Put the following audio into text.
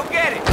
Go get it.